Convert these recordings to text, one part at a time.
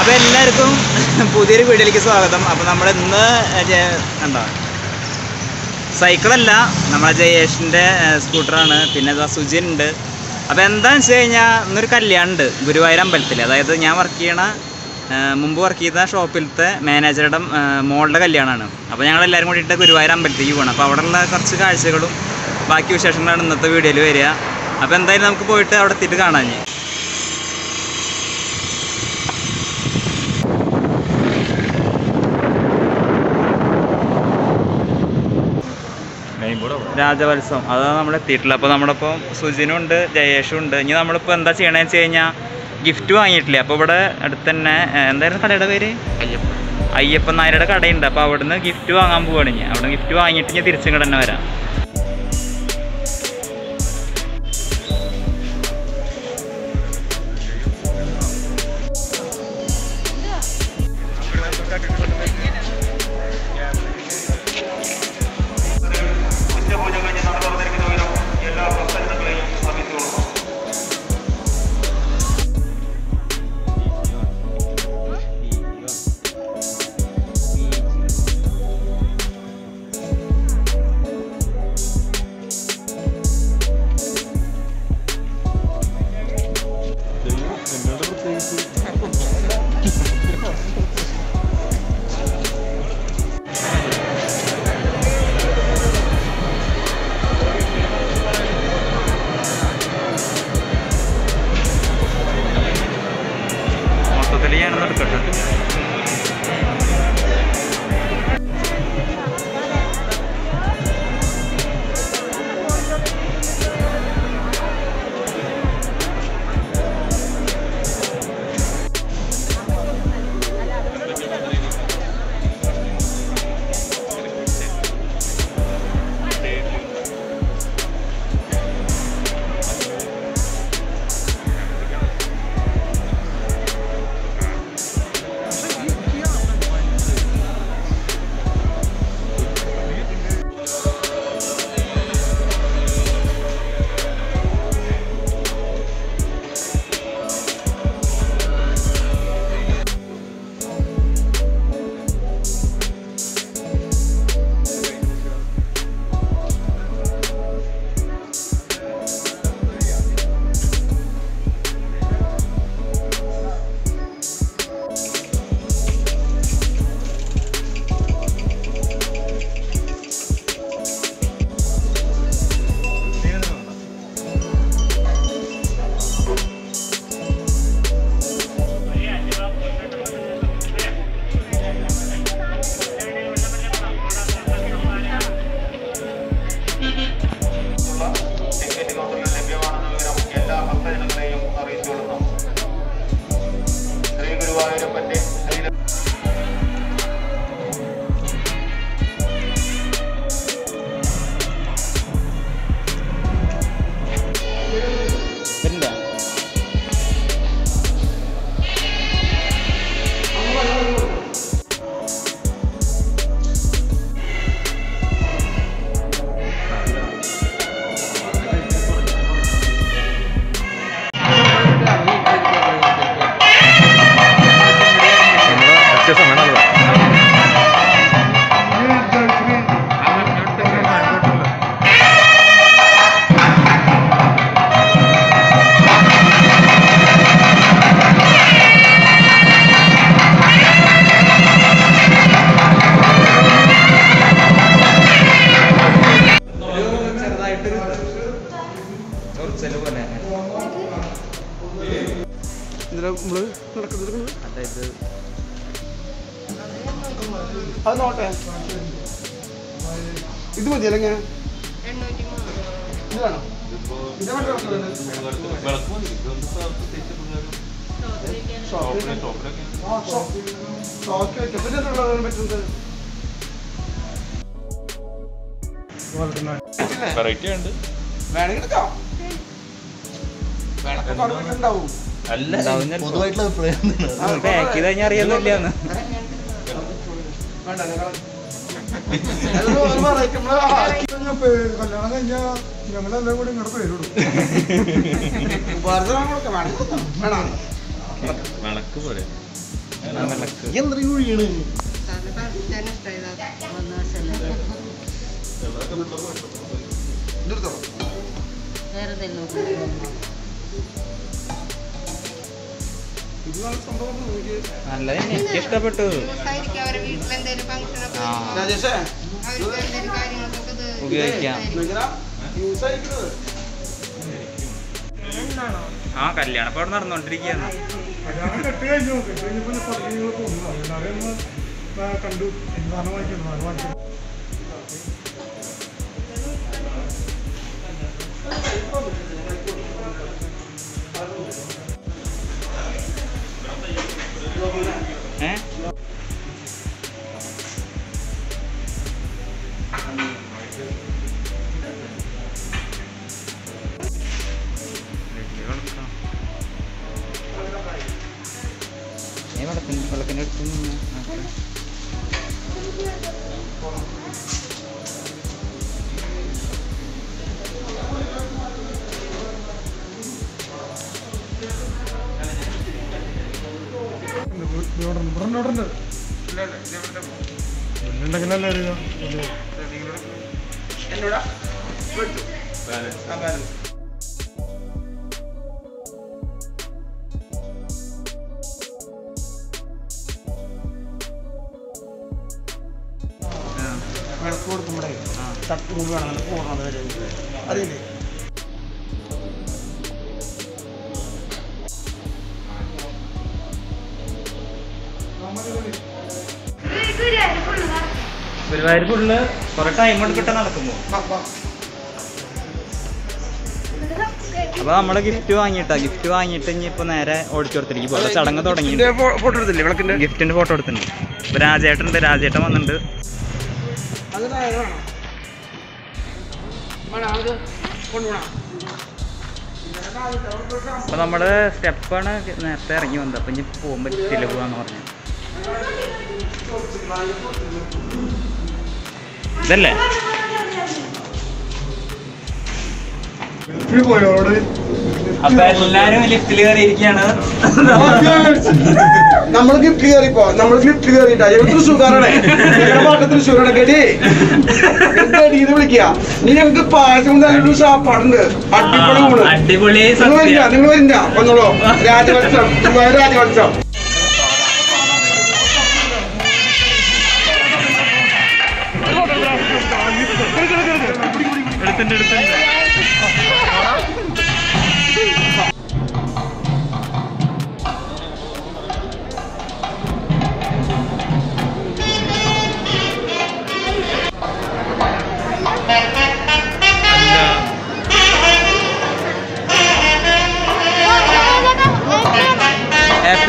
അപ്പോൾ എല്ലാവർക്കും പുതിയൊരു വീഡിയോയിലേക്ക് സ്വാഗതം. അപ്പോൾ നമ്മൾ ഇന്ന് എന്താ സൈക്കിളല്ല നമ്മളെ ജയേഷിന്റെ സ്കൂട്ടറാണ്. പിന്നെ സുജിൻ ഉണ്ട് അപ്പോൾ എന്താണെന്ന് വെച്ച് കഴിഞ്ഞാൽ ഇന്നൊരു കല്യാണം ഉണ്ട് ഗുരുവായൂർ അമ്പലത്തിൽ അതായത് ഞാൻ വർക്ക് ചെയ്യണ മുമ്പ് വർക്ക് ചെയ്ത ഷോപ്പിലത്തെ മാനേജറുടെ മോളുടെ കല്യാണമാണ് അപ്പോൾ ഞങ്ങൾ എല്ലാവരും കൂടിയിട്ട് ഗുരുവായൂർ അമ്പലത്തേക്ക് പോകണം അപ്പോൾ അവിടെയുള്ള കുറച്ച് കാഴ്ചകളും ബാക്കി വിശേഷങ്ങളാണ് ഇന്നത്തെ വീഡിയോയിൽ വരിക. അപ്പോൾ എന്തായാലും നമുക്ക് പോയിട്ട് അവിടെ എത്തിയിട്ട് കാണാം ഇനി. രാജവത്സവം. അതാണ് നമ്മുടെ എത്തിയിട്ടില്ല. അപ്പോൾ നമ്മുടെ ഇപ്പോൾ സുജിനും ഉണ്ട് ജയേഷും ഉണ്ട് ഇനി നമ്മളിപ്പോൾ എന്താ ചെയ്യണമെന്ന് വെച്ച് കഴിഞ്ഞാൽ ഗിഫ്റ്റ് വാങ്ങിയിട്ടില്ല? അപ്പോൾ ഇവിടെ അടുത്ത് തന്നെ എന്തായിരുന്നു കടയുടെ പേര്? അയ്യപ്പൻ. നായരുടെ കടയുണ്ട്. അപ്പോൾ അവിടുന്ന് ഗിഫ്റ്റ് വാങ്ങാൻ പോവുകയാണ് ഇനി. അവിടെ ഗിഫ്റ്റ് വാങ്ങിയിട്ട് ഇനി തിരിച്ചും കൂടെ തന്നെ വരാം. അത് നോട്ടെ ഇത് മതി അല്ലെങ്കിൽ ഇത് വേണം? വെറൈറ്റി ഉണ്ട്. വേണമെങ്കിൽ എടുക്കാം. അല്ല പൊതുവായിട്ടുള്ള അഭിപ്രായം എന്താണ്? പാക്ക് കല്യാണം കഴിഞ്ഞാ ഞങ്ങളെല്ലാം കൂടി ഇങ്ങോട്ട് പേരിടും വിളക്ക് പോലെ. ആ വിളക്ക്. എന്തൊരു എന്തെങ്കിലും എനിക്ക് ഇഷ്ടപ്പെട്ടു. ഉപയോഗിക്കാം. ആ കല്യാണം അവിടെ നടന്നുകൊണ്ടിരിക്കുകയാണ് കല്യാണം ഈ വെള്ളത്തിന്റെ അടുത്ത് നിന്ന്. ഉണ്ടെങ്കിലല്ലേ അറിയാം ആ. ആ. തട്ട് കൊണ്ട് വേണം അങ്ങനെ പോകണത് വരെ അതില്ലേ? ഗുരുവായൂർ ഫുള്ള് കുറെ ടൈം എടുക്കട്ടെ നടക്കുമ്പോ. അപ്പൊ നമ്മൾ ഗിഫ്റ്റ് വാങ്ങിയിട്ടാ. ഗിഫ്റ്റ് വാങ്ങിട്ട് ഇനി ഇപ്പൊ നേരെ ഓടിച്ചോടത്തിലേക്ക് പോകും ചടങ്ങ് തുടങ്ങി ഫോട്ടോ എടുത്തില്ലേ? വിളക്കിന്റെ? ഗിഫ്റ്റിന്റെ ഫോട്ടോ എടുത്തിട്ടുണ്ട്. ഇപ്പൊ രാജേട്ടൻ ഉണ്ട് രാജേട്ടൻ വന്നിട്ടുണ്ട്. അപ്പൊ നമ്മൾ സ്റ്റെപ്പാണ് നേരത്തെ ഇറങ്ങി വന്നത്. അപ്പൊ ഇനി പോകുമ്പോ പറ്റില്ല പോവാന്ന് പറഞ്ഞു. ഇതല്ലേ? അപ്പൊ എല്ലാരും ലിഫ്റ്റിൽ കയറിയിരിക്കാണ് നമ്മൾ ലിഫ്റ്റ് കയറിപ്പോ നമ്മൾ ലിഫ്റ്റ് കയറിട്ടാ എവിടുത്തെ തൃശ്ശൂർക്കാരാണേ ഞങ്ങളുടെ പാട്ട് തൃശ്ശൂരാണ് ഗഡി. ഗഡീന്ന് വിളിക്കുക? ഇനി ഞങ്ങൾക്ക് പായസം നല്ലൊരു സാപ്പാടുണ്ട്. അടിപൊളി ഊണ്. അടിപൊളി നിങ്ങൾ വരില്ല നിങ്ങൾ വരില്ല വന്നോളൂ. രാജവത്സം രാജവത്സം എടുത്തിട്ടുണ്ട് എടുത്തുണ്ട്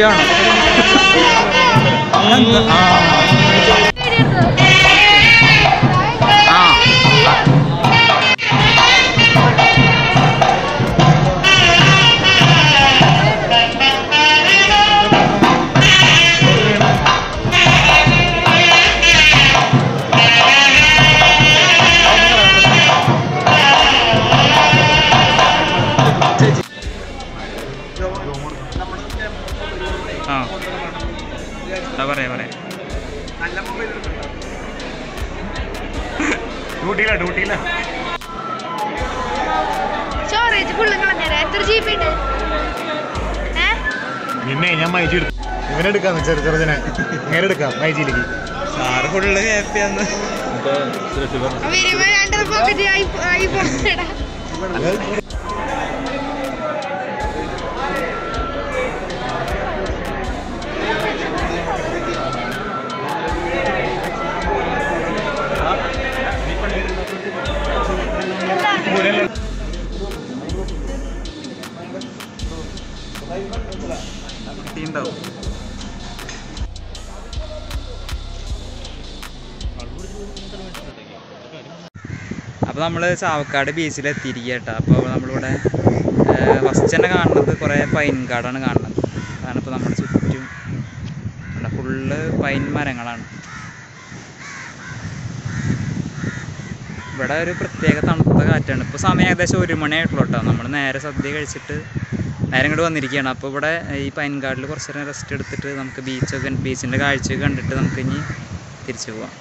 ಬೇಡ ഇവനെടുക്കാം ചെറു ചെറുതിനെ. നേരെ എടുക്കാം മൈജിയിലേക്ക് സാറ് ഫുള്ള് ഹാപ്പിയാന്ന് ഉണ്ടാവും അപ്പോൾ നമ്മൾ ചാവക്കാട് ബീച്ചിൽ എത്തിയിരിക്കട്ടോ കേട്ടോ അപ്പോൾ നമ്മളിവിടെ ഫസ്റ്റ് തന്നെ കാണുന്നത് കുറേ പൈൻ കാടാണ് കാണുന്നത്. അതാണ് ഇപ്പോൾ നമ്മുടെ ചുറ്റും. ഫുള്ള് പൈൻ മരങ്ങളാണ്. ഇവിടെ ഒരു പ്രത്യേക തണുത്ത കാറ്റാണ്. ഇപ്പോൾ സമയം ഏകദേശം ഒരു മണിയായിട്ടുള്ളൂ കേട്ടോ നമ്മൾ നേരെ സദ്യ കഴിച്ചിട്ട് നേരം ഇങ്ങോട്ട് വന്നിരിക്കുകയാണ്. അപ്പോൾ ഇവിടെ ഈ പൈൻ കാടിൽ കുറച്ച് നേരം റെസ്റ്റ് എടുത്തിട്ട് നമുക്ക് ബീച്ചൊക്കെ ബീച്ചിന്റെ കാഴ്ചയൊക്കെ കണ്ടിട്ട് നമുക്കിനി തിരിച്ചു പോവാം.